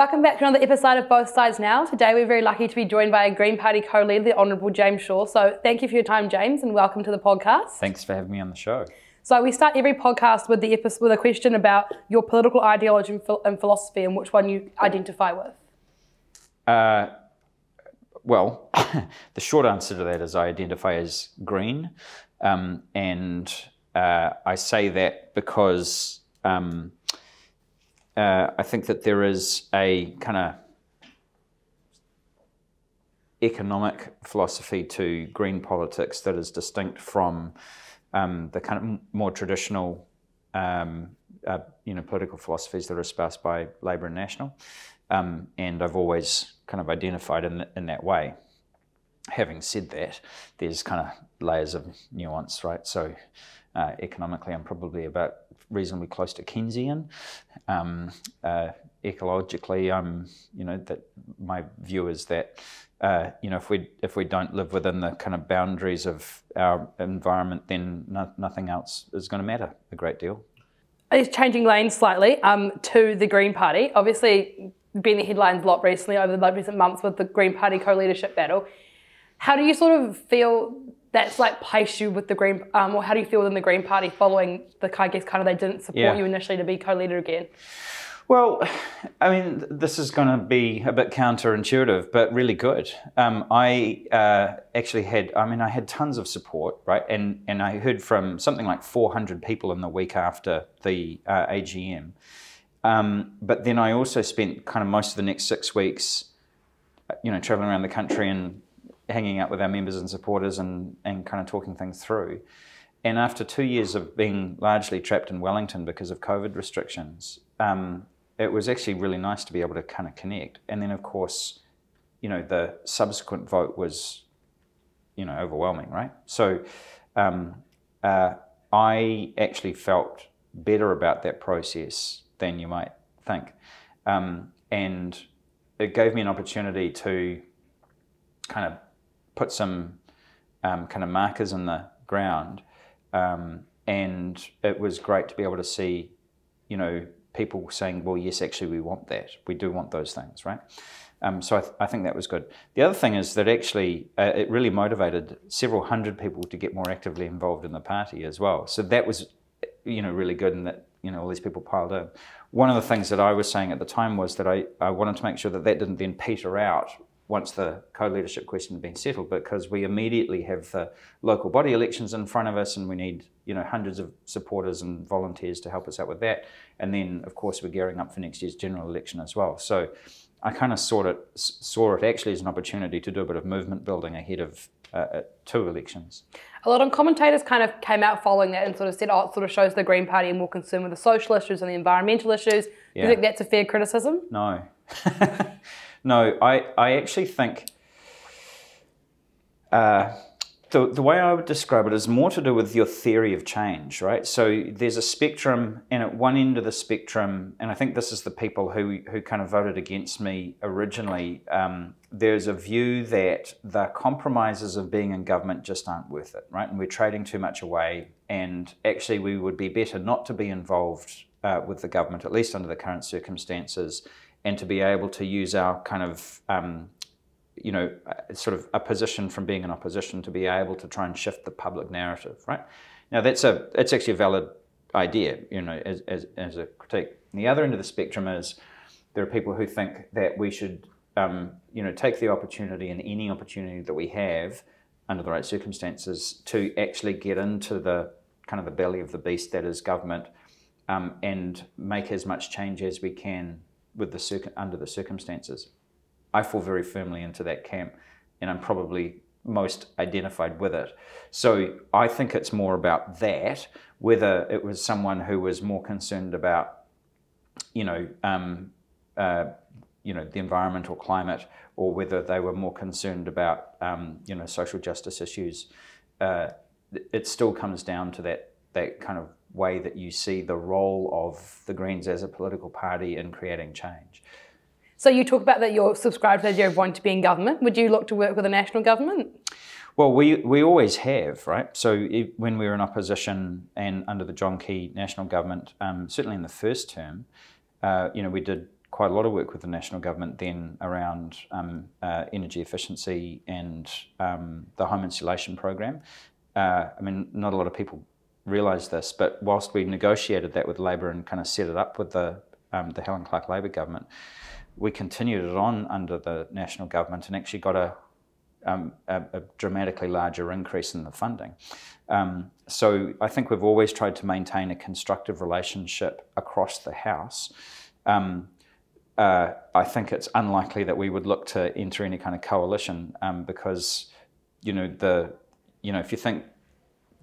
Welcome back to another episode of Both Sides Now. Today we're very lucky to be joined by a Green Party co-leader, the Honourable James Shaw. So thank you for your time, James, and welcome to the podcast. Thanks for having me on the show. So we start every podcast with the episode, with a question about your political ideology and, and philosophy and which one you identify with. Uh, well, the short answer to that is I identify as green, um, and uh, I say that because um, uh, I think that there is a kind of economic philosophy to green politics that is distinct from um, the kind of more traditional, um, uh, you know, political philosophies that are espoused by Labor and National. Um, and I've always kind of identified in, in that way. Having said that, there's kind of layers of nuance, right? So uh, economically, I'm probably about reasonably close to Keynesian. Um, uh, ecologically, I'm, you know, that my view is that, uh, you know, if we if we don't live within the kind of boundaries of our environment, then no, nothing else is going to matter a great deal. It's changing lanes slightly um, to the Green Party. Obviously, been the headlines a lot recently over the recent months with the Green Party co-leadership battle. How do you sort of feel that's like placed you with the Green, um, or how do you feel within the Green Party following the, I guess, kind of they didn't support yeah. you initially to be co-leader again? Well, I mean, this is going to be a bit counterintuitive, but really good. Um, I uh, actually had, I mean, I had tons of support, right? And and I heard from something like 400 people in the week after the uh, AGM. Um, but then I also spent kind of most of the next six weeks, you know, traveling around the country and hanging out with our members and supporters and, and kind of talking things through. And after two years of being largely trapped in Wellington because of COVID restrictions, um, it was actually really nice to be able to kind of connect. And then, of course, you know, the subsequent vote was, you know, overwhelming, right? So um, uh, I actually felt better about that process than you might think. Um, and it gave me an opportunity to kind of put some um, kind of markers in the ground. Um, and it was great to be able to see, you know, people saying, well, yes, actually, we want that. We do want those things, right? Um, so I, th- I, think that was good. The other thing is that actually uh, it really motivated several hundred people to get more actively involved in the party as well. So that was, you know, really good, and that you know all these people piled in. One of the things that I was saying at the time was that I, I wanted to make sure that that didn't then peter out once the co-leadership question had been settled because we immediately have the local body elections in front of us and we need you know hundreds of supporters and volunteers to help us out with that and then of course we're gearing up for next year's general election as well so I kind of saw it saw it actually as an opportunity to do a bit of movement building ahead of uh, uh, two elections. A lot of commentators kind of came out following that and sort of said, "Oh, it sort of shows the Green Party are more concerned with the social issues and the environmental issues." Yeah. Do you think that's a fair criticism? No. No, I, I actually think uh, the, the way I would describe it is more to do with your theory of change, right? So there's a spectrum, and at one end of the spectrum, and I think this is the people who, who kind of voted against me originally, um, there's a view that the compromises of being in government just aren't worth it, right? And we're trading too much away, and actually we would be better not to be involved uh, with the government, at least under the current circumstances, and to be able to use our kind of um, you know sort of a position from being in opposition to be able to try and shift the public narrative right? Now that's a that's actually a valid idea you know as, as, as a critique. And the other end of the spectrum is there are people who think that we should um, you know take the opportunity and any opportunity that we have under the right circumstances to actually get into the kind of the belly of the beast that is government um, and make as much change as we can with the under the circumstances. I fall very firmly into that camp, and I'm probably most identified with it. So I think it's more about that, whether it was someone who was more concerned about, you know, um, uh, you know, the environment or climate, or whether they were more concerned about, um, you know, social justice issues. Uh, it still comes down to that that kind of way that you see the role of the Greens as a political party in creating change. So you talk about that you're subscribed to the idea of wanting to be in government. Would you look to work with a national government? Well, we, we always have, right? So when we were in opposition and under the John Key national government, um, certainly in the first term, uh, you know, we did quite a lot of work with the national government then around um, uh, energy efficiency and um, the home insulation program. Uh, I mean, not a lot of people realise this, but whilst we negotiated that with Labor and kind of set it up with the um, the Helen Clark Labor government, we continued it on under the national government and actually got a um, a, a, dramatically larger increase in the funding. Um, so I think we've always tried to maintain a constructive relationship across the House. Um, uh, I think it's unlikely that we would look to enter any kind of coalition um, because, you know, the, you know, if you think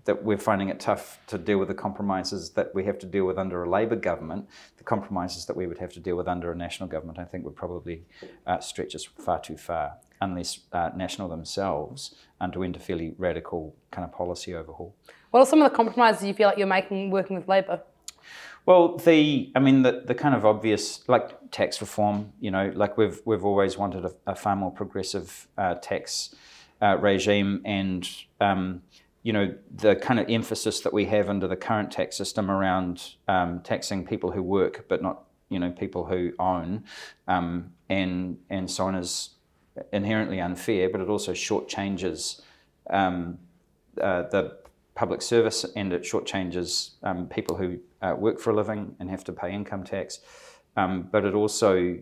that we're finding it tough to deal with the compromises that we have to deal with under a Labor government, the compromises that we would have to deal with under a national government, I think would probably uh, stretch us far too far, unless uh, National themselves underwent a fairly radical kind of policy overhaul. What are some of the compromises you feel like you're making working with Labor? Well, the I mean the, the kind of obvious like tax reform, you know, like we've we've always wanted a, a far more progressive uh, tax uh, regime and um, you know, the kind of emphasis that we have under the current tax system around um, taxing people who work but not, you know, people who own, um, and and so on is inherently unfair, but it also shortchanges um, uh, the public service and it shortchanges um, people who uh, work for a living and have to pay income tax. Um, but it also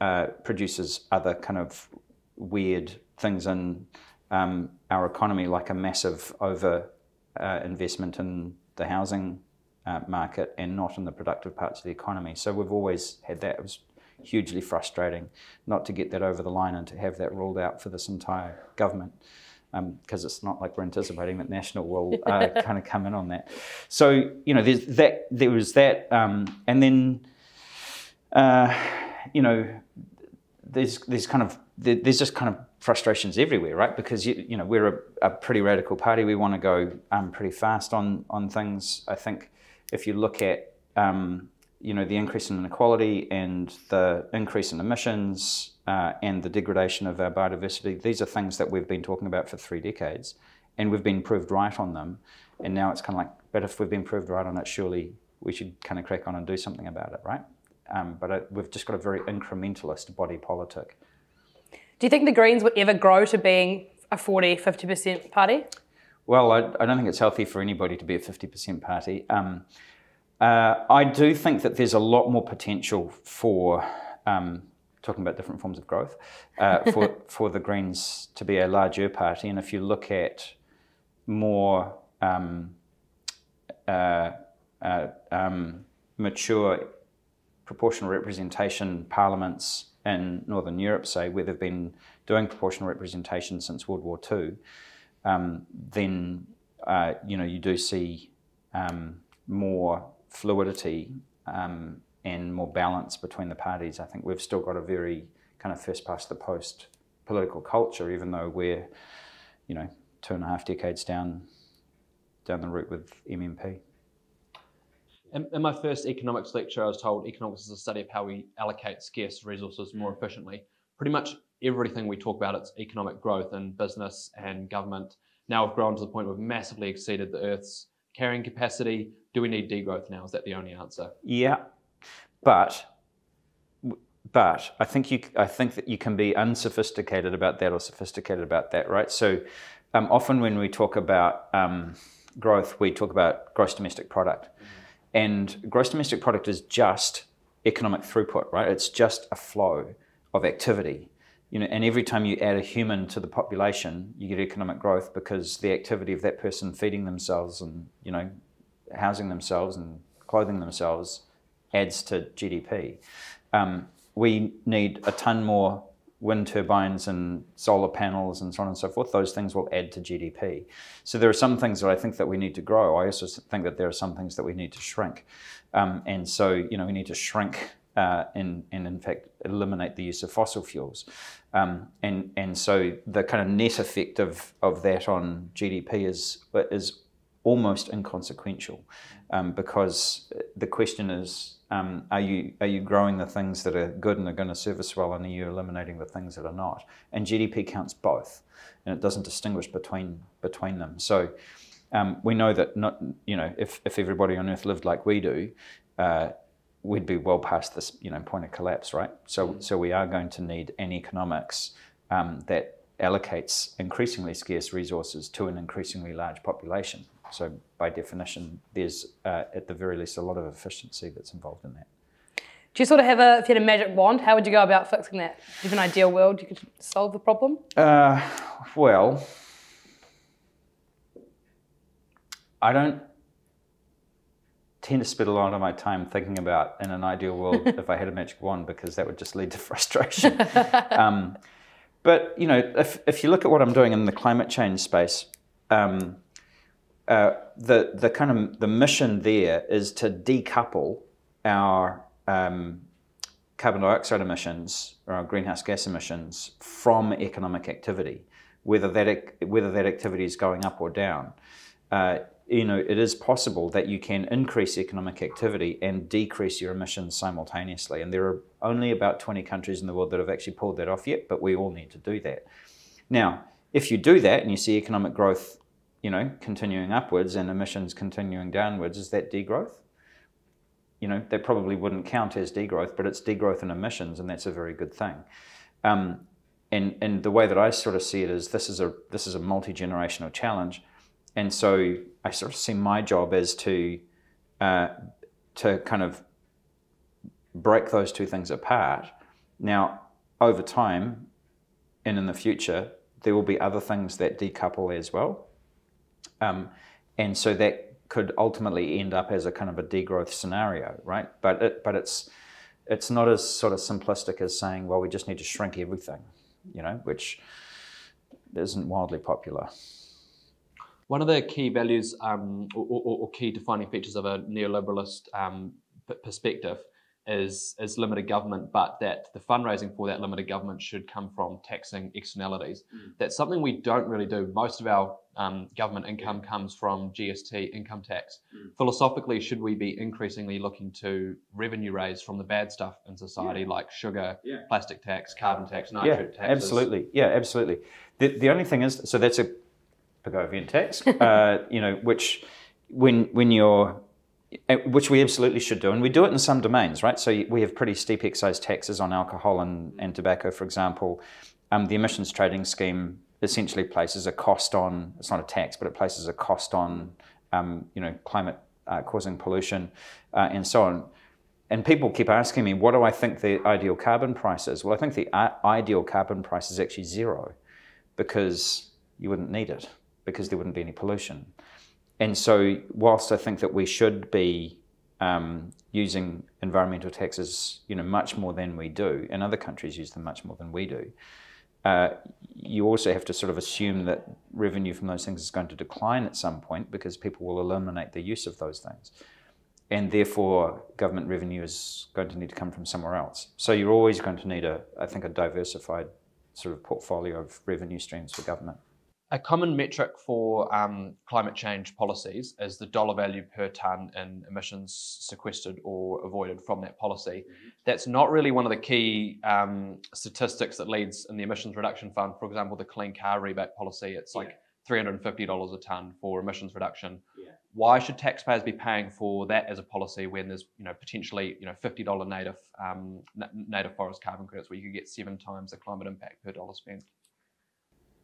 uh, produces other kind of weird things in um, our economy like a massive over uh, investment in the housing uh, market and not in the productive parts of the economy. So we've always had that. It was hugely frustrating not to get that over the line and to have that ruled out for this entire government because um, it's not like we're anticipating that National will uh, kind of come in on that. So you know, there's that. There was that, um, and then uh, you know, there's there's kind of there's just kind of frustrations everywhere, right? Because you, you know we're a, a pretty radical party. We want to go um, pretty fast on on things. I think if you look at um, you know the increase in inequality and the increase in emissions uh, and the degradation of our biodiversity, these are things that we've been talking about for three decades, and we've been proved right on them. And now it's kind of like, but if we've been proved right on it, surely we should kind of crack on and do something about it, right? Um, but it, we've just got a very incrementalist body politic. Do you think the Greens would ever grow to being a 40, 50% party? Well, I, I don't think it's healthy for anybody to be a 50% party. Um, uh, I do think that there's a lot more potential for, um, talking about different forms of growth, uh, for, for the Greens to be a larger party. And if you look at more um, uh, uh um, mature proportional representation parliaments in Northern Europe, say, where they've been doing proportional representation since World War II, um, then uh, you know you do see um, more fluidity um, and more balance between the parties. I think we've still got a very kind of first past the post political culture, even though we're you know two and a half decades down down the route with MMP. In, in, my first economics lecture, I was told economics is a study of how we allocate scarce resources more efficiently. Pretty much everything we talk about, it's economic growth in business and government. Now we've grown to the point where we've massively exceeded the Earth's carrying capacity. Do we need degrowth now? Is that the only answer? Yeah, but but I think you I think that you can be unsophisticated about that or sophisticated about that, right? So um, often when we talk about um, growth, we talk about gross domestic product. Mm-hmm. And gross domestic product is just economic throughput, right? It's just a flow of activity. You know, and every time you add a human to the population, you get economic growth because the activity of that person feeding themselves and you know, housing themselves and clothing themselves adds to GDP. Um, we need a ton more wind turbines and solar panels and so on and so forth, those things will add to GDP. So there are some things that I think that we need to grow. I also think that there are some things that we need to shrink. Um, and so, you know, we need to shrink uh, and, and in fact eliminate the use of fossil fuels. Um, and, and so the kind of net effect of, of that on GDP is, is almost inconsequential um, because the question is um, are you are you growing the things that are good and are going to serve us well, and are you eliminating the things that are not? And GDP counts both, and it doesn't distinguish between between them. So um, we know that not you know if if everybody on Earth lived like we do, uh, we'd be well past this, you know, point of collapse, right? So, so we are going to need an economics um, that allocates increasingly scarce resources to an increasingly large population. So, by definition, there's uh, at the very least a lot of efficiency that's involved in that. Do you sort of have a, if you had a magic wand, how would you go about fixing that? Do you have an ideal world you could solve the problem? Uh, well, I don't tend to spend a lot of my time thinking about in an ideal world if I had a magic wand because that would just lead to frustration. um, but you know, if if you look at what I'm doing in the climate change space, um, uh, the the kind of the mission there is to decouple our um, carbon dioxide emissions or our greenhouse gas emissions from economic activity, whether that whether that activity is going up or down. Uh, you know, it is possible that you can increase economic activity and decrease your emissions simultaneously. And there are only about 20 countries in the world that have actually pulled that off yet, but we all need to do that. Now, if you do that and you see economic growth, you know, continuing upwards and emissions continuing downwards, is that degrowth? You know, that probably wouldn't count as degrowth, but it's degrowth in emissions, and that's a very good thing. Um, and, and the way that I sort of see it is this is a this is a multi generational challenge and so I sort of see my job as to uh, to kind of break those two things apart. Now, over time and in the future, there will be other things that decouple as well, um, and so that could ultimately end up as a kind of a degrowth scenario, right? But it, but it's it's not as sort of simplistic as saying, well, we just need to shrink everything, you know, which isn't wildly popular. One of the key values um, or, or, or, key defining features of a neoliberalist um, perspective is, is limited government, but that the fundraising for that limited government should come from taxing externalities. Mm. That's something we don't really do. Most of our um, government income comes from GST income tax. Mm. Philosophically, should we be increasingly looking to revenue raise from the bad stuff in society, yeah. like sugar, yeah. plastic tax, carbon tax, nitrate yeah, taxes? Absolutely. Yeah, absolutely. The, the only thing is, so that's a Pigovian tax, uh, you know, which when when you're which we absolutely should do, and we do it in some domains, right? So we have pretty steep excise taxes on alcohol and, and tobacco, for example. Um, the emissions trading scheme essentially places a cost on, it's not a tax, but it places a cost on, um, you know, climate uh, causing pollution uh, and so on. And people keep asking me, what do I think the ideal carbon price is? Well, I think the uh, ideal carbon price is actually zero because you wouldn't need it because there wouldn't be any pollution. And so, whilst I think that we should be um, using environmental taxes, you know, much more than we do, and other countries use them much more than we do, uh, you also have to sort of assume that revenue from those things is going to decline at some point because people will eliminate the use of those things. And therefore, government revenue is going to need to come from somewhere else. So you're always going to need a, I think, a diversified sort of portfolio of revenue streams for government. A common metric for um, climate change policies is the dollar value per tonne in emissions sequestered or avoided from that policy. Mm-hmm. That's not really one of the key um, statistics that leads in the emissions reduction fund. For example, the clean car rebate policy, it's yeah. like $350 a tonne for emissions reduction. Yeah. Why should taxpayers be paying for that as a policy when there's you know potentially you know $50 native um, native forest carbon credits where you could get seven times the climate impact per dollar spent?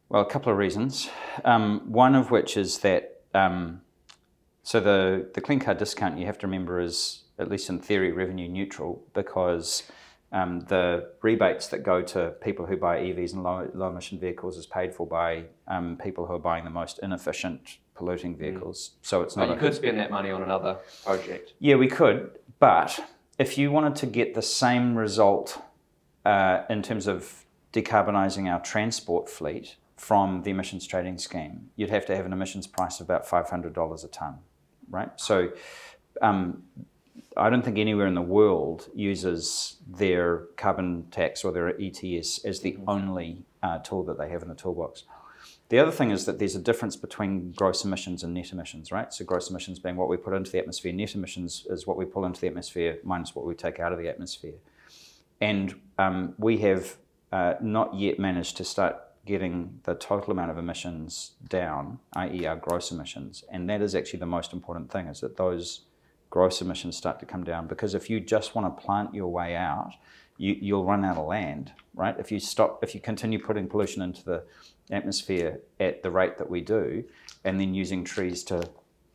Well, a couple of reasons. Um, one of which is that um, so the the clean car discount you have to remember is at least in theory revenue neutral because um, the rebates that go to people who buy EVs and low, low emission vehicles is paid for by um, people who are buying the most inefficient polluting mm. vehicles. Mm. So it's not. But you could spend that money on another project. Yeah, we could, but if you wanted to get the same result uh, in terms of decarbonising our transport fleet from the emissions trading scheme, you'd have to have an emissions price of about $500 a tonne, right? So um, I don't think anywhere in the world uses their carbon tax or their ETS as the only uh, tool that they have in the toolbox. The other thing is that there's a difference between gross emissions and net emissions, right? So gross emissions being what we put into the atmosphere, net emissions is what we pull into the atmosphere minus what we take out of the atmosphere. And um, we have uh, not yet managed to start getting the total amount of emissions down, i.e., our gross emissions. And that is actually the most important thing: is that those gross emissions start to come down. Because if you just want to plant your way out, you, you'll run out of land, right? If you stop, if you continue putting pollution into the atmosphere at the rate that we do, and then using trees to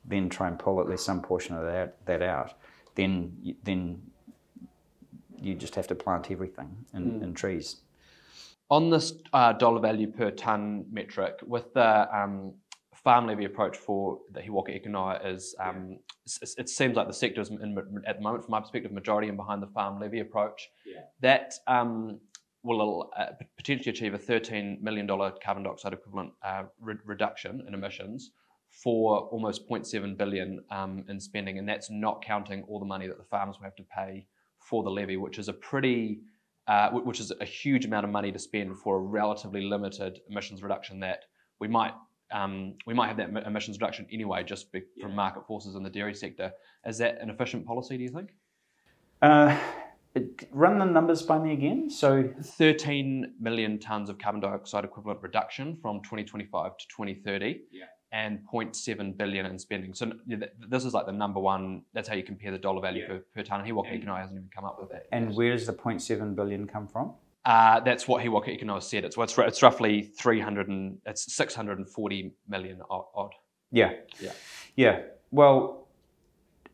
then try and pull at least some portion of that, that out, then then you just have to plant everything in, mm. in trees. On this uh, dollar value per ton metric, with the um, farm levy approach for the He Waka Eke Noa is um, it seems like the sector is in, at the moment, from my perspective, majority and behind the farm levy approach. Yeah. That um, will uh, potentially achieve a $13 million carbon dioxide equivalent uh, re- reduction in emissions for almost 0.7 billion um, in spending, and that's not counting all the money that the farmers will have to pay for the levy, which is a pretty, uh, which is a huge amount of money to spend for a relatively limited emissions reduction that we might um, we might have that emissions reduction anyway, just be, yeah. from market forces in the dairy sector. Is that an efficient policy? Do you think? Uh, run the numbers by me again. So 13 million tons of carbon dioxide equivalent reduction from 2025 to 2030. Yeah and 0.7 billion in spending. So this is like the number one. That's how you compare the dollar value yeah. per, per ton. He Waka Eke Noa hasn't even come up with that. And where does the 0.7 billion come from? Uh, that's what He Waka Eke Noa said. It's, it's it's roughly 300 and it's 640 million odd. Yeah. Yeah. Yeah. Well,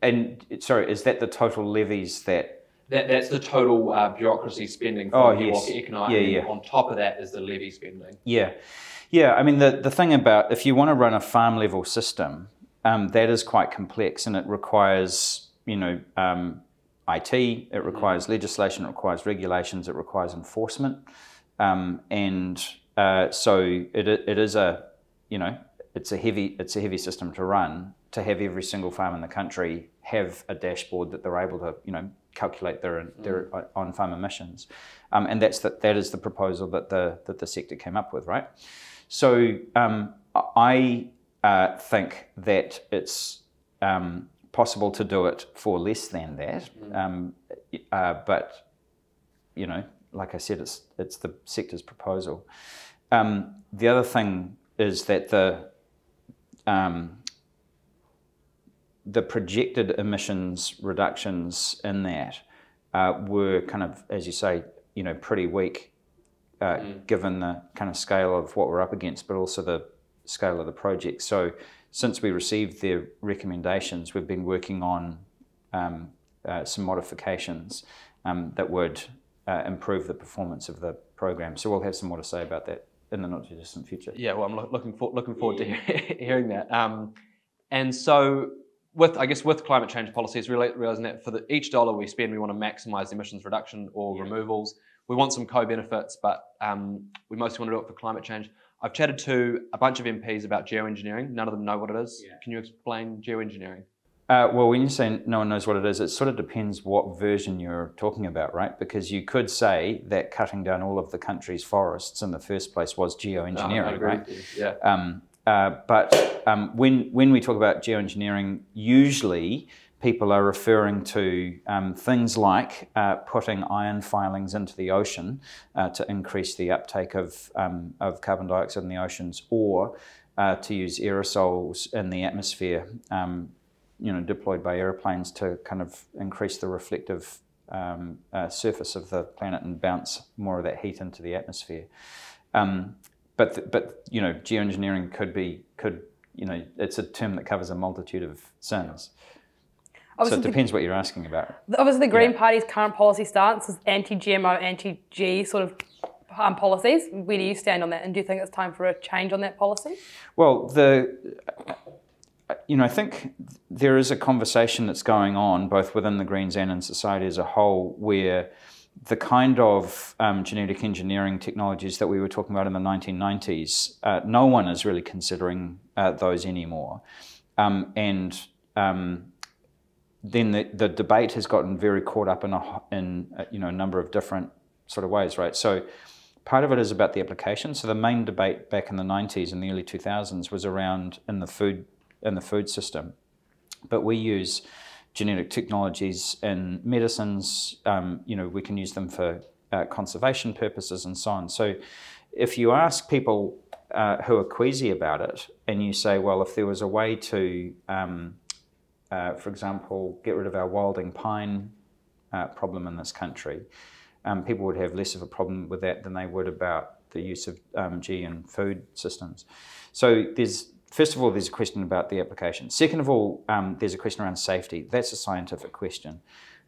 and sorry, is that the total levies that that, that's the total uh, bureaucracy spending for oh, yes. Yeah, yeah. On top of that is the levy spending. Yeah. Yeah, I mean, the, the thing about if you want to run a farm level system, um, that is quite complex and it requires, you know, um, IT, it mm-hmm. requires mm-hmm. legislation, it requires regulations, it requires enforcement. Um, and uh, so it, it is a, you know, it's a heavy it's a heavy system to run to have every single farm in the country have a dashboard that they're able to you know calculate their their mm. on farm emissions, um, and that's the, that is the proposal that the that the sector came up with, right? So um, I uh, think that it's um, possible to do it for less than that, mm. um, uh, but you know, like I said, it's it's the sector's proposal. Um, the other thing is that the um, the projected emissions reductions in that uh, were kind of, as you say, you know, pretty weak uh, mm. given the kind of scale of what we're up against, but also the scale of the project. So since we received their recommendations, we've been working on um, uh, some modifications um, that would uh, improve the performance of the program. So we'll have some more to say about that in the not too distant future. Yeah, well, I'm lo- looking for, looking forward to hearing that. Um, and so, with I guess with climate change policies, really realizing that for the, each dollar we spend, we want to maximise emissions reduction or yeah. removals we want some co-benefits, but um, we mostly want to do it for climate change. I've chatted to a bunch of MPs about geoengineering. None of them know what it is. Yeah. Can you explain geoengineering? Uh, well, when you say no one knows what it is, it sort of depends what version you're talking about, right? Because you could say that cutting down all of the country's forests in the first place was geoengineering, right? Yeah. Um, uh, but um, when when we talk about geoengineering, usually people are referring to um, things like uh, putting iron filings into the ocean uh, to increase the uptake of, um, of carbon dioxide in the oceans, or uh, to use aerosols in the atmosphere, um, you know, deployed by aeroplanes to kind of increase the reflective um, uh, surface of the planet and bounce more of that heat into the atmosphere. Um, but, but you know, geoengineering could be could you know it's a term that covers a multitude of sins. Obviously, so it depends the, what you're asking about. Obviously, the Green yeah. Party's current policy stance is anti-GMO, anti-G sort of um, policies. Where do you stand on that, and do you think it's time for a change on that policy? Well, the you know, I think there is a conversation that's going on both within the Greens and in society as a whole, where the kind of um, genetic engineering technologies that we were talking about in the 1990s, uh, no one is really considering uh, those anymore, um, and um, then the, the debate has gotten very caught up in a, in a, you know a number of different sort of ways, right? So part of it is about the application. So the main debate back in the 90s and the early 2000s was around in the food in the food system, but we use genetic technologies in medicines. Um, you know, we can use them for uh, conservation purposes and so on. So if you ask people uh, who are queasy about it, and you say, well, if there was a way to um, uh, for example, get rid of our wilding pine uh, problem in this country, um, people would have less of a problem with that than they would about the use of um, G in food systems. So there's first of all, there's a question about the application. Second of all, um, there's a question around safety. That's a scientific question.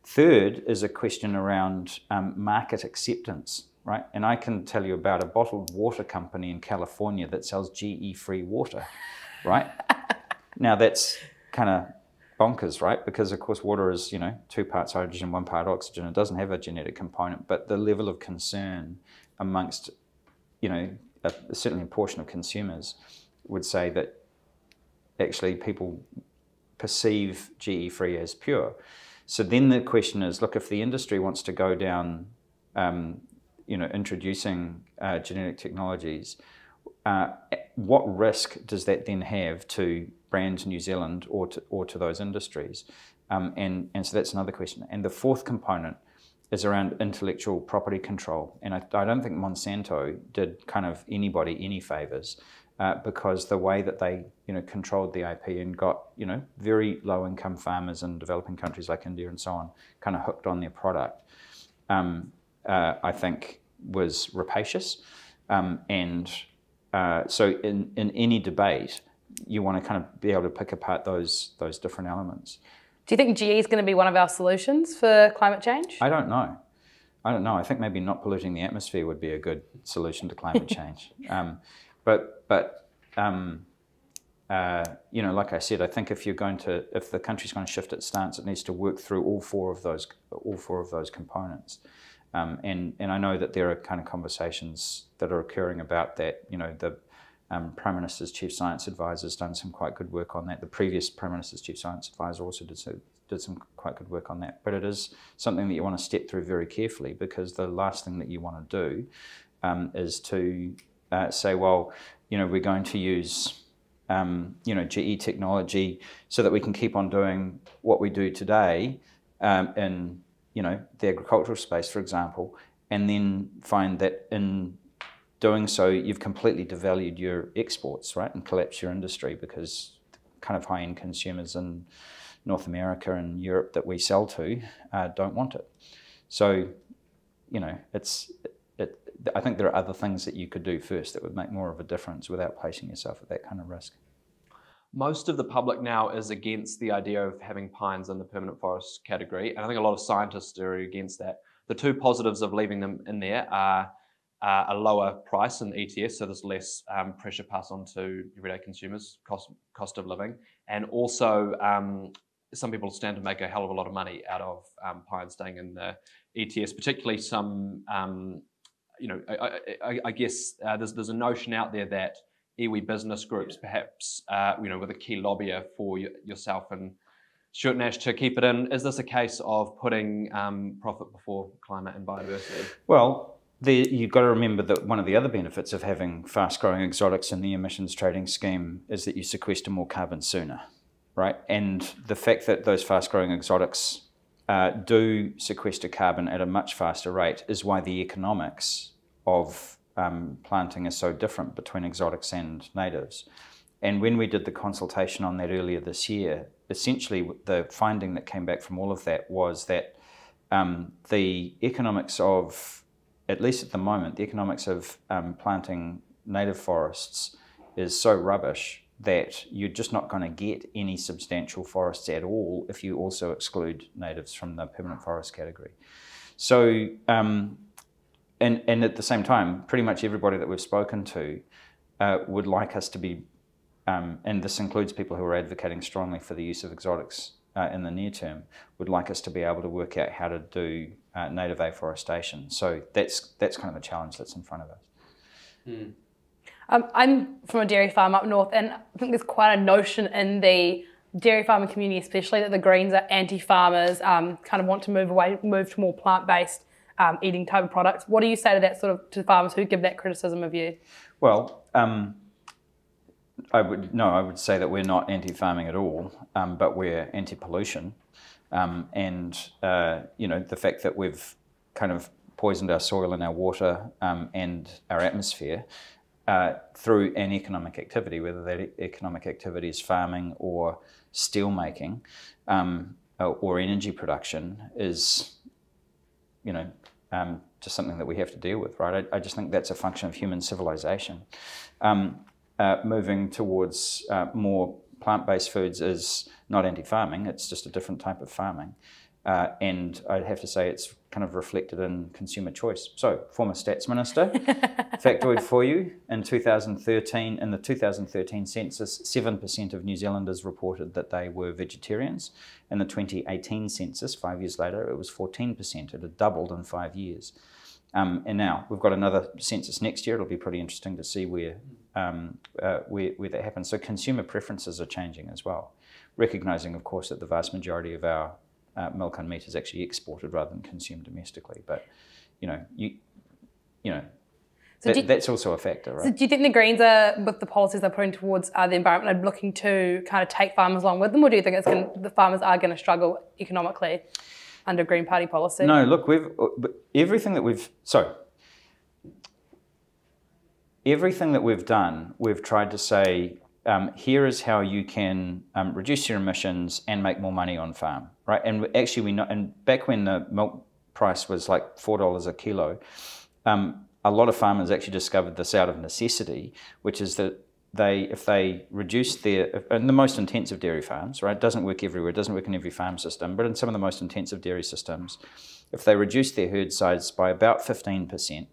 Third is a question around um, market acceptance, right? And I can tell you about a bottled water company in California that sells GE-free water, right? now that's kind of bonkers, right? Because of course water is, you know, two parts hydrogen, one part oxygen. It doesn't have a genetic component, but the level of concern amongst, you know, a, certainly a portion of consumers would say that actually people perceive GE free as pure. So then the question is, look, if the industry wants to go down, um, you know, introducing uh, genetic technologies, uh, what risk does that then have to Brands New Zealand or to, or to those industries? Um, and, and so that's another question. And the fourth component is around intellectual property control. And I, I don't think Monsanto did kind of anybody any favors uh, because the way that they you know controlled the IP and got you know very low income farmers in developing countries like India and so on kind of hooked on their product, um, uh, I think was rapacious. Um, and uh, so in, in any debate, you want to kind of be able to pick apart those those different elements. Do you think GE is going to be one of our solutions for climate change? I don't know. I don't know. I think maybe not polluting the atmosphere would be a good solution to climate change. Um, but but um, uh, you know, like I said, I think if you're going to, if the country's going to shift its stance, it needs to work through all four of those, all four of those components. Um, and and I know that there are kind of conversations that are occurring about that. You know, the um, Prime Minister's Chief Science Advisor has done some quite good work on that. The previous Prime Minister's Chief Science Advisor also did, so, did some quite good work on that. But it is something that you want to step through very carefully because the last thing that you want to do um, is to uh, say, well, you know, we're going to use, um, you know, GE technology so that we can keep on doing what we do today um, in, you know, the agricultural space, for example, and then find that in doing so, you've completely devalued your exports, right, and collapsed your industry because kind of high-end consumers in North America and Europe that we sell to uh, don't want it. So, you know, it's. It, I think there are other things that you could do first that would make more of a difference without placing yourself at that kind of risk. Most of the public now is against the idea of having pines in the permanent forest category, and I think a lot of scientists are against that. The two positives of leaving them in there are uh, a lower price in ETS, so there's less um, pressure passed on to everyday consumers, cost cost of living, and also um, some people stand to make a hell of a lot of money out of um, pine staying in the ETS, particularly some, um, you know, I, I, I guess uh, there's there's a notion out there that iwi business groups, perhaps, uh, you know, with a key lobbyer for y- yourself and Stuart Nash to keep it in. Is this a case of putting um, profit before climate and biodiversity? Well, the, you've got to remember that one of the other benefits of having fast growing exotics in the emissions trading scheme is that you sequester more carbon sooner, right? And the fact that those fast growing exotics uh, do sequester carbon at a much faster rate is why the economics of um, planting is so different between exotics and natives. And when we did the consultation on that earlier this year, essentially the finding that came back from all of that was that um, the economics of at least at the moment, the economics of um, planting native forests is so rubbish that you're just not going to get any substantial forests at all if you also exclude natives from the permanent forest category. So, um, and, and at the same time, pretty much everybody that we've spoken to uh, would like us to be, um, and this includes people who are advocating strongly for the use of exotics uh, in the near term, would like us to be able to work out how to do uh, native afforestation. So that's that's kind of the challenge that's in front of us. Mm. Um, I'm from a dairy farm up north, and I think there's quite a notion in the dairy farming community, especially that the Greens are anti-farmers, um, kind of want to move away, move to more plant-based um, eating type of products. What do you say to that sort of to farmers who give that criticism of you? Well, um, I would no, I would say that we're not anti-farming at all, um, but we're anti-pollution, um, and uh, you know the fact that we've kind of poisoned our soil and our water um, and our atmosphere uh, through an economic activity, whether that economic activity is farming or steel making um, or energy production, is you know um, just something that we have to deal with, right? I, I just think that's a function of human civilization. Um, uh, moving towards uh, more plant-based foods is not anti-farming; it's just a different type of farming. Uh, and I'd have to say it's kind of reflected in consumer choice. So, former stats minister, factoid for you: in 2013, in the 2013 census, seven percent of New Zealanders reported that they were vegetarians. In the 2018 census, five years later, it was 14 percent. It had doubled in five years. Um, and now we've got another census next year. It'll be pretty interesting to see where, um, uh, where, where that happens. So consumer preferences are changing as well, recognizing, of course, that the vast majority of our uh, milk and meat is actually exported rather than consumed domestically. But you know, you you know, so that, you, that's also a factor, right? So do you think the Greens are, with the policies they're putting towards uh, the environment, are looking to kind of take farmers along with them, or do you think it's going the farmers are going to struggle economically under Green Party policy? No, look, we've everything that we've so everything that we've done, we've tried to say um, here is how you can um, reduce your emissions and make more money on farm, right? And actually, we know, and back when the milk price was like four dollars a kilo, um, a lot of farmers actually discovered this out of necessity, which is that they, if they reduce their, in the most intensive dairy farms, right, it doesn't work everywhere, it doesn't work in every farm system, but in some of the most intensive dairy systems, if they reduce their herd size by about 15%,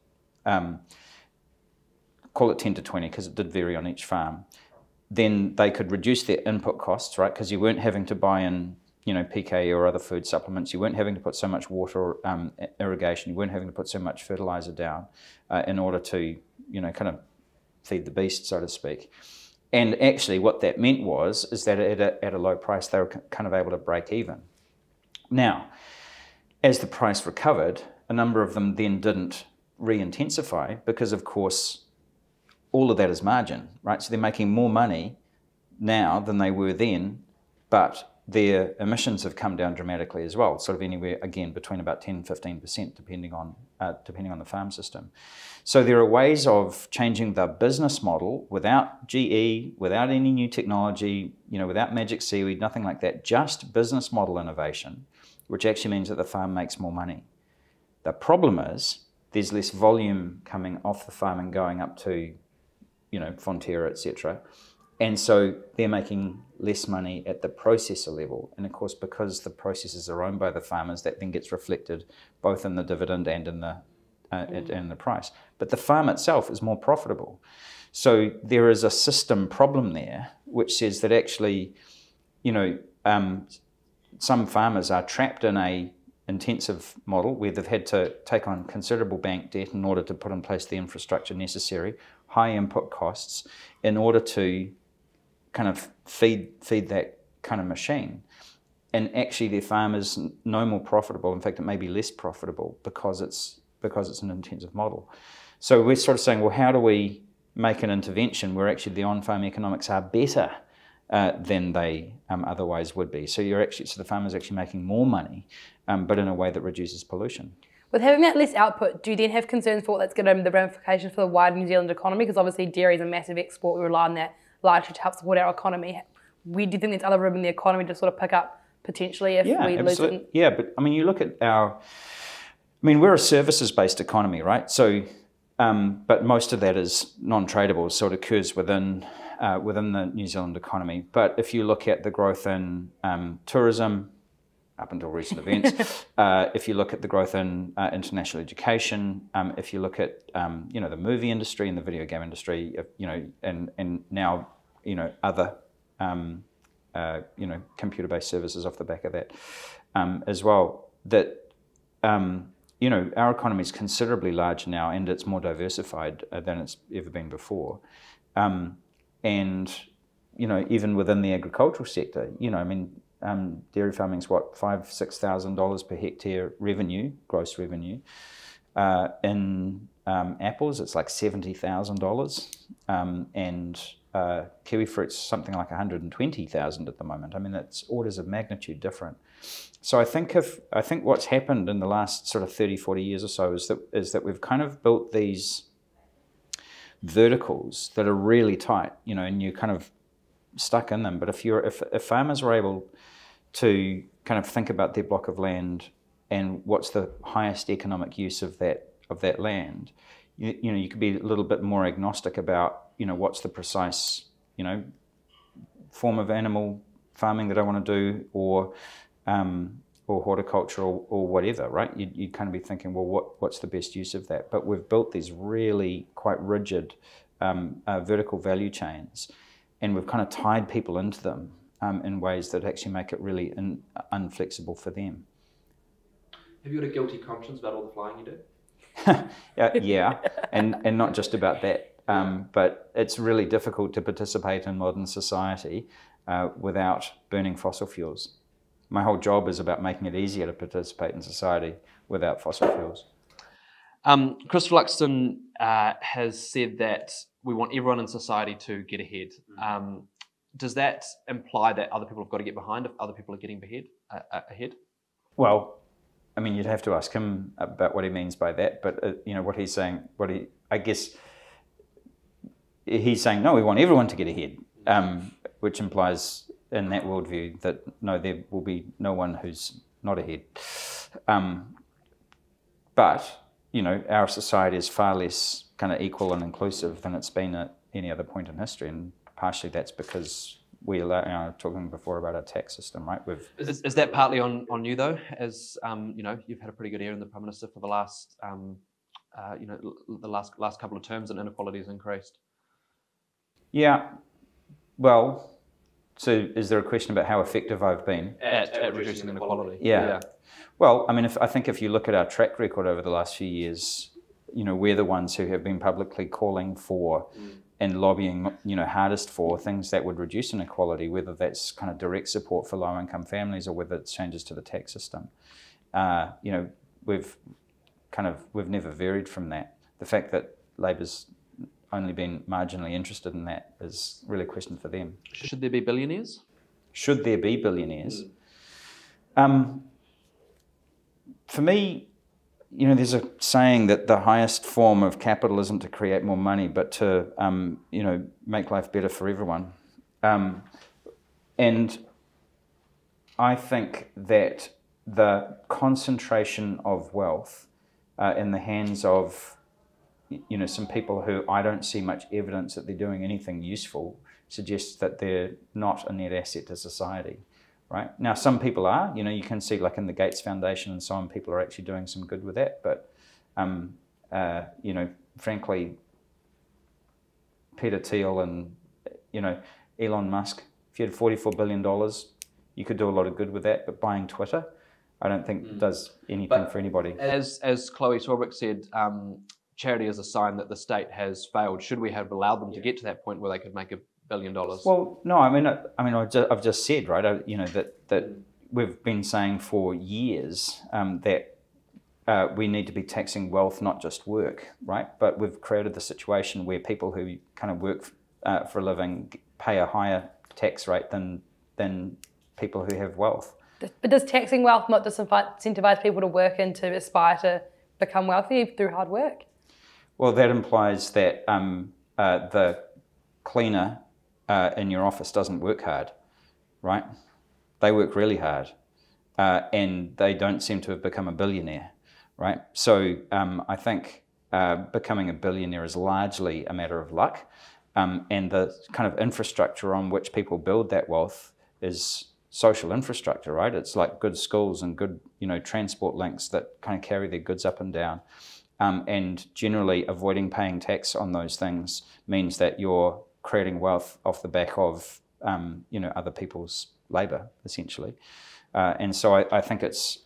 um, call it 10 to 20 because it did vary on each farm, then they could reduce their input costs, right? Because you weren't having to buy in, you know, PK or other food supplements. You weren't having to put so much water um, irrigation. You weren't having to put so much fertilizer down uh, in order to, you know, kind of feed the beast, so to speak. And actually, what that meant was is that at a, at a low price, they were kind of able to break even. Now, as the price recovered, a number of them then didn't re-intensify because, of course, all of that is margin, right? So they're making more money now than they were then, but their emissions have come down dramatically as well, sort of anywhere again between about 10 and 15% depending on uh, depending on the farm system. So there are ways of changing the business model without GE, without any new technology, you know, without magic seaweed, nothing like that, just business model innovation, which actually means that the farm makes more money. The problem is there's less volume coming off the farm and going up to you know, Fonterra, etc. And so they're making less money at the processor level. And of course, because the processors are owned by the farmers, that then gets reflected both in the dividend and in the uh, mm. and the price. But the farm itself is more profitable. So there is a system problem there, which says that actually, you know, um, some farmers are trapped in a intensive model where they've had to take on considerable bank debt in order to put in place the infrastructure necessary, high input costs in order to kind of feed feed that kind of machine. And actually, their farm is no more profitable. In fact, it may be less profitable because it's because it's an intensive model. So we're sort of saying, well, how do we make an intervention where actually the on-farm economics are better uh, than they um, otherwise would be? So you're actually so the farmer is actually making more money, um, but in a way that reduces pollution. With having that less output, do you then have concerns for what that's going to the ramifications for the wider New Zealand economy? Because obviously dairy is a massive export. We rely on that largely to help support our economy. We do you think there's other room in the economy to sort of pick up potentially if yeah, we absolutely. lose it? Yeah, but I mean, you look at our. I mean, we're a services-based economy, right? So, um, but most of that is non-tradable, so it occurs within uh, within the New Zealand economy. But if you look at the growth in um, tourism, up until recent events. uh, if you look at the growth in uh, international education, um, if you look at um, you know the movie industry and the video game industry, you know, and and now you know other um, uh, you know computer-based services off the back of that um, as well. That um, you know our economy is considerably larger now, and it's more diversified uh, than it's ever been before, um, and you know even within the agricultural sector, you know, I mean um, dairy farming is what five six thousand dollars per hectare revenue, gross revenue. Uh, in um, apples, it's like seventy thousand um, dollars, and uh, kiwi fruits something like one hundred and twenty thousand at the moment. I mean, it's orders of magnitude different. So I think if I think what's happened in the last sort of 30, 40 years or so is that is that we've kind of built these verticals that are really tight, you know, and you're kind of stuck in them. But if you're if, if farmers are able to kind of think about their block of land and what's the highest economic use of that of that land, you, you know, you could be a little bit more agnostic about, you know, what's the precise, you know, form of animal farming that I want to do, or um, or horticulture or, or whatever, right? You'd, you'd, kind of be thinking, well, what, what's the best use of that? But we've built these really quite rigid um, uh, vertical value chains, and we've kind of tied people into them um, in ways that actually make it really in, unflexible for them. Have you got a guilty conscience about all the flying you do? yeah, yeah, and and not just about that, um, but it's really difficult to participate in modern society uh, without burning fossil fuels. My whole job is about making it easier to participate in society without fossil fuels. Um, Christopher Luxon uh, has said that we want everyone in society to get ahead. Mm. Um, does that imply that other people have got to get behind if other people are getting ahead? Uh, uh, ahead? Well, I mean, you'd have to ask him about what he means by that. But uh, you know, what he's saying, what he, I guess, he's saying, no, we want everyone to get ahead, um, which implies in that worldview that no, there will be no one who's not ahead. Um, but you know, our society is far less kind of equal and inclusive than it's been at any other point in history, and partially that's because we allow, you know, talking before about our tax system, right? We've is, is that partly on, on you though, as um, you know, you've had a pretty good year in the prime minister for the last, um, uh, you know, the last last couple of terms, and inequality has increased. Yeah, well, so is there a question about how effective I've been at, at reducing inequality? Yeah. yeah. Well, I mean, if, I think if you look at our track record over the last few years, you know, we're the ones who have been publicly calling for mm. and lobbying, you know, hardest for things that would reduce inequality, whether that's kind of direct support for low-income families or whether it's changes to the tax system. Uh, you know, we've kind of we've never varied from that. The fact that Labor's only been marginally interested in that is really a question for them. Should there be billionaires? Should there be billionaires? Mm. Um, for me, you know, there's a saying that the highest form of capital isn't to create more money, but to, um, you know, make life better for everyone. Um, and I think that the concentration of wealth uh, in the hands of you know, some people who I don't see much evidence that they're doing anything useful suggests that they're not a net asset to society, right? Now, some people are, you know, you can see like in the Gates Foundation and so on, people are actually doing some good with that. But, um, uh, you know, frankly, Peter Thiel and, you know, Elon Musk, if you had $44 billion, you could do a lot of good with that. But buying Twitter, I don't think mm. does anything but for anybody. As, as Chloe Swarbrick said, um, charity is a sign that the state has failed. Should we have allowed them to get to that point where they could make a billion dollars? Well, no. I mean, I, I mean, I've just, I've just, said right. I, you know that that we've been saying for years um, that. Uh, we need to be taxing wealth, not just work, right? But we've created the situation where people who kind of work uh, for a living pay a higher tax rate than than people who have wealth. But does taxing wealth not disincentivize people to work and to aspire to become wealthy through hard work? Well, that implies that um, uh, the cleaner uh, in your office doesn't work hard, right? They work really hard, uh, and they don't seem to have become a billionaire, right? So um, I think uh, becoming a billionaire is largely a matter of luck, um, and the kind of infrastructure on which people build that wealth is social infrastructure, right? It's like good schools and good, you know, transport links that kind of carry their goods up and down. Um, and generally, avoiding paying tax on those things means that you're creating wealth off the back of um, you know other people's labour, essentially. Uh, and so I, I, think it's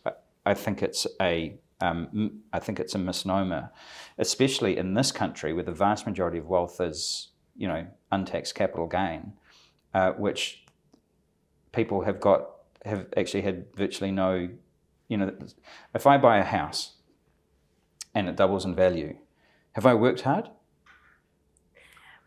I think it's a um, I think it's a misnomer, especially in this country where the vast majority of wealth is you know untaxed capital gain, uh, which people have got have actually had virtually no you know if I buy a house and it doubles in value. Have I worked hard?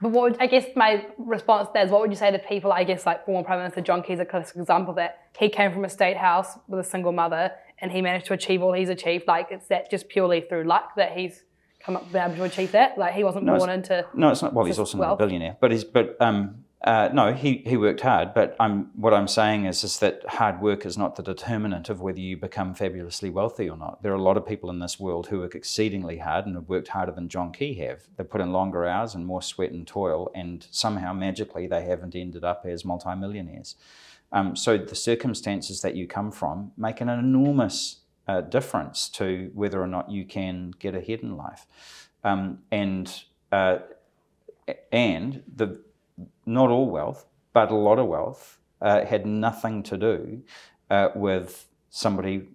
But what would, I guess my response there is what would you say to people, I guess like former Prime Minister John Key is a classic example that he came from a state house with a single mother and he managed to achieve all he's achieved. Like it's that just purely through luck that he's come up, been able to achieve that? Like he wasn't No, born into. No, it's not. Well, he's also not a billionaire, but he's but um uh, no, he he worked hard. But I'm what I'm saying is is that hard work is not the determinant of whether you become fabulously wealthy or not. There are a lot of people in this world who work exceedingly hard and have worked harder than John Key have. They put in longer hours and more sweat and toil, and somehow magically they haven't ended up as multimillionaires. Um, so the circumstances that you come from make an enormous uh, difference to whether or not you can get ahead in life. Um, and uh, and the not all wealth, but a lot of wealth uh, had nothing to do uh, with somebody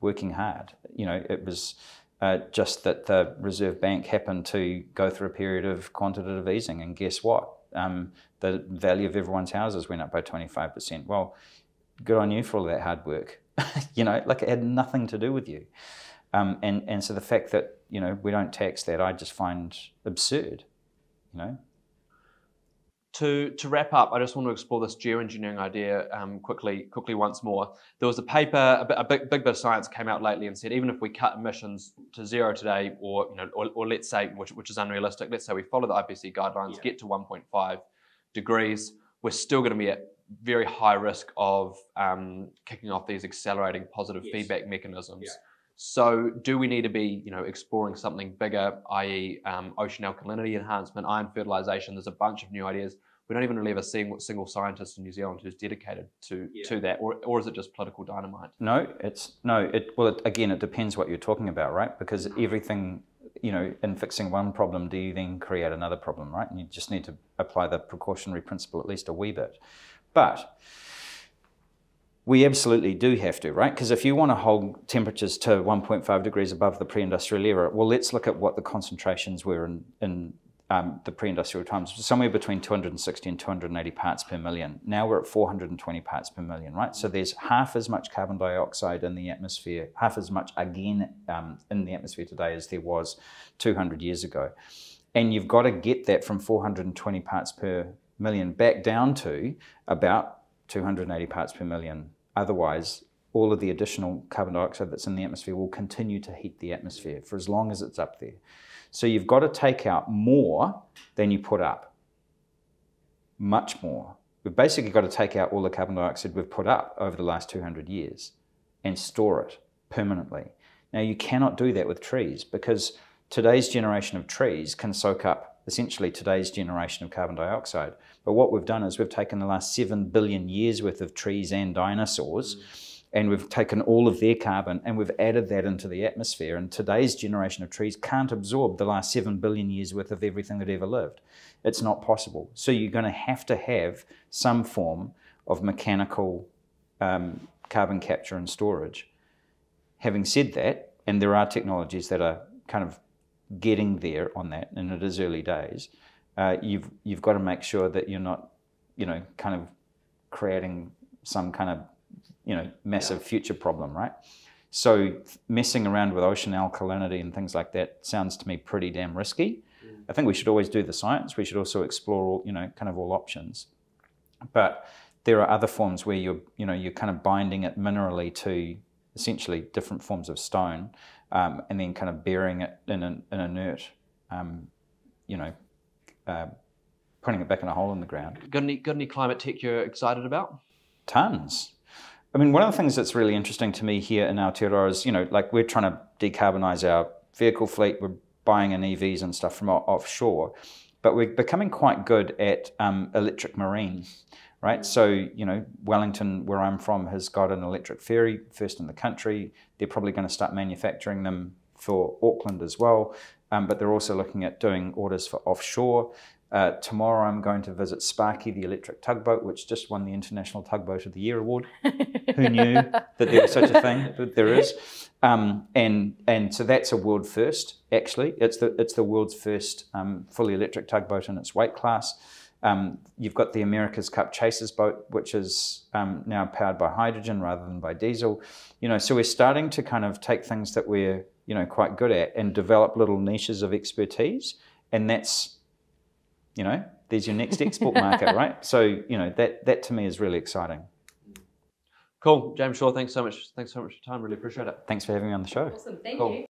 working hard. You know, it was uh, just that the Reserve Bank happened to go through a period of quantitative easing, and guess what? Um, the value of everyone's houses went up by 25%. Well, good on you for all that hard work. you know, like it had nothing to do with you. Um, and, and so the fact that, you know, we don't tax that, I just find absurd, you know. To, to wrap up, I just want to explore this geoengineering idea um, quickly quickly once more. There was a paper, a, big, big bit of science came out lately and said even if we cut emissions to zero today, or you know, or, or let's say which, which is unrealistic, let's say we follow the IPCC guidelines, get to 1.5 degrees, we're still going to be at very high risk of um, kicking off these accelerating positive Yes. feedback mechanisms. Yeah. So, do we need to be, you know, exploring something bigger, i.e., um, ocean alkalinity enhancement, iron fertilization? There's a bunch of new ideas. We don't even really have a single, single scientist in New Zealand who's dedicated to Yeah. to that, or or is it just political dynamite? No, it's no. It well, it, again, it depends what you're talking about, right? Because everything, you know, in fixing one problem, do you then create another problem, right? And you just need to apply the precautionary principle at least a wee bit. But we absolutely do have to, right? Because if you want to hold temperatures to 1.5 degrees above the pre-industrial era, well, let's look at what the concentrations were in, in um, the pre-industrial times, somewhere between 260 and 280 parts per million. Now we're at 420 parts per million, right? So there's half as much carbon dioxide in the atmosphere, half as much again um, in the atmosphere today as there was 200 years ago. And you've got to get that from 420 parts per million back down to about 280 parts per million. Otherwise, all of the additional carbon dioxide that's in the atmosphere will continue to heat the atmosphere for as long as it's up there. So you've got to take out more than you put up. Much more. We've basically got to take out all the carbon dioxide we've put up over the last 200 years and store it permanently. Now, you cannot do that with trees because today's generation of trees can soak up essentially today's generation of carbon dioxide. But what we've done is we've taken the last 7 billion years worth of trees and dinosaurs and we've taken all of their carbon and we've added that into the atmosphere. And today's generation of trees can't absorb the last 7 billion years worth of everything that ever lived. It's not possible. So you're going to have to have some form of mechanical um, carbon capture and storage. Having said that, and there are technologies that are kind of getting there on that, and it is early days, uh, you've, you've got to make sure that you're not, you know, kind of creating some kind of you know massive future problem right? So messing around with ocean alkalinity and things like that sounds to me pretty damn risky. I think we should always do the science. We should also explore all, you know kind of all options. But there are other forms where you're you know you're kind of binding it minerally to essentially different forms of stone um, and then kind of burying it in an in inert um, you know uh, putting it back in a hole in the ground Got any got any climate tech you're excited about? Tons. I mean, one of the things that's really interesting to me here in Aotearoa is, you know, like we're trying to decarbonize our vehicle fleet. We're buying in EVs and stuff from offshore, but we're becoming quite good at um, electric marine, right? So, you know, Wellington, where I'm from, has got an electric ferry, first in the country. They're probably going to start manufacturing them for Auckland as well, um, but they're also looking at doing orders for offshore. Uh, tomorrow, I'm going to visit Sparky, the electric tugboat, which just won the International Tugboat of the Year award. Who knew that there was such a thing? But there is, um, and and so that's a world first. Actually, it's the it's the world's first um, fully electric tugboat in its weight class. Um, you've got the America's Cup Chasers boat, which is um, now powered by hydrogen rather than by diesel. You know, so we're starting to kind of take things that we're you know quite good at and develop little niches of expertise, and that's you know, there's your next export market, right? So, you know, that that to me is really exciting. Cool, James Shaw. Thanks so much. Thanks so much for your time. Really appreciate it. Thanks for having me on the show. Awesome, thank Cool. you.